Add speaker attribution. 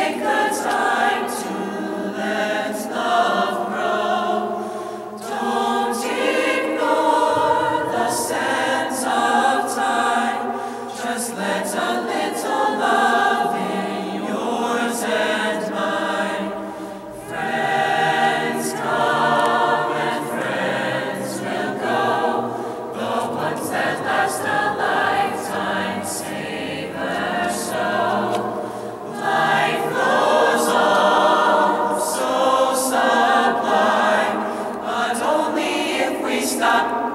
Speaker 1: Take the time. stop.